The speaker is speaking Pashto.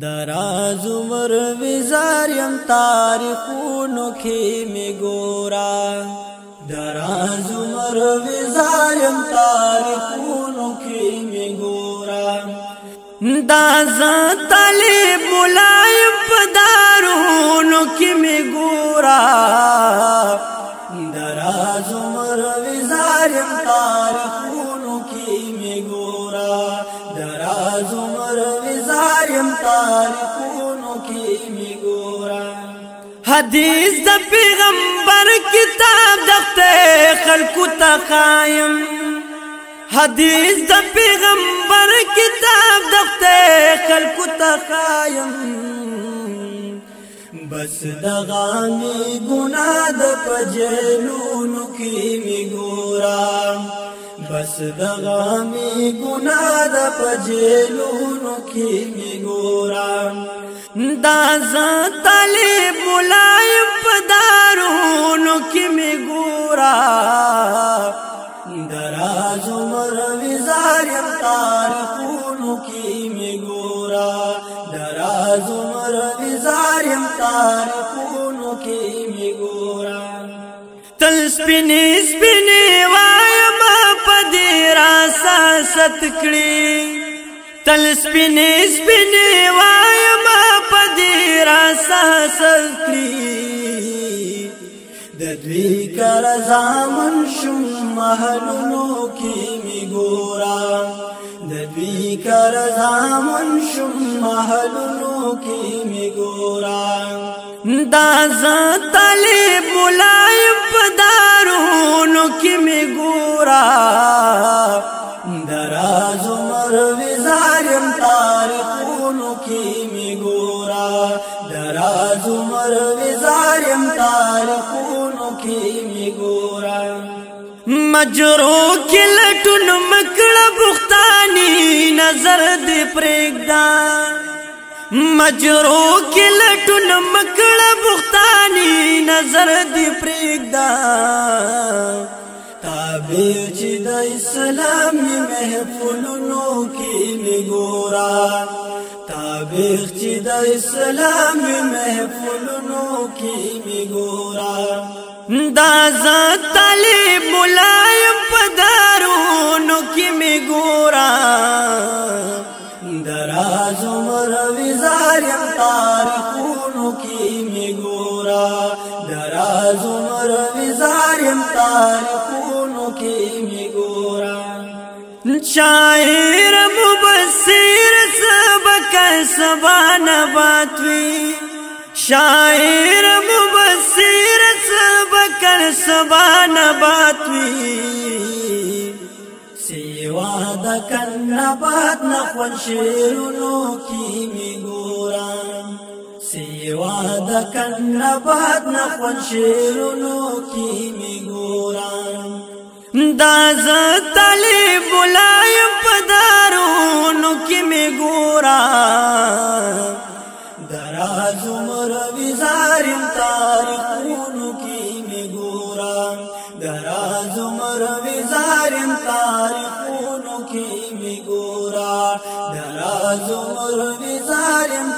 دراز عمر وزاریم تاریخونو کې می ګورا دراز عمر وزاریم تاریخونو کې می ګورا دا ز طالب ملای پدارونو کې می ګورا دراز عمر وزاریم تاریخونو یم تاریخونو کې می ګورا حدیث د پیغمبر کتاب دغه خلقو ته قائم حدیث د پیغمبر کتاب دغه خلقو ته قائم بس دغه می ګنا د پجلونو کې می ګورا پس دغه می ګنا د پجلونو کې می ګورم دا ز طالب ملای پدارونو کې می ګورا دراز عمر وزار تاریخونو کې می ګورا دراز عمر وزار تاریخونو کې می ګورا تل سپینې سپینې وا ست کړی تل سپینې سپینې وایم په دې را سات کړی د دوی کر زامن شوم محلونو کې می ګورا د دوی کر زامن شوم محلونو کې می ګورا دا ز طالب ملایم پدارونو کې می ګورا زمر وی زارم تاریخونو کی می ګورا درا زمر وی زارم تاریخونو کی می ګورا مجرو کلټن مکړه بختانی نظر دې پرېګدا مجرو کلټن مکړه بختانی نظر دې پرېګدا تابع چې د اسلام محفلونو کې میګورا تابع چې د اسلام محفلونو کې میګورا دا ذات طالب ملایم پدارونو کې میګورا دراز عمر وزارم تاریخونو کې میګورا دراز عمر وزارم تاریخونو کې می ګورا شاعر مبصر سبق سبان باتوي شاعر مبصر سبق سبان باتوي سیوا د کنبات نخون شیرونو کی می ګورا سیوا د کنبات نخون شیرونو کی می ګورا دا ز طالب لای پدارونو کې می ګورا دراز عمر وزارم تاریخونو کې می ګورا دراز عمر وزارم تاریخونو کې می ګورا دراز عمر وزارم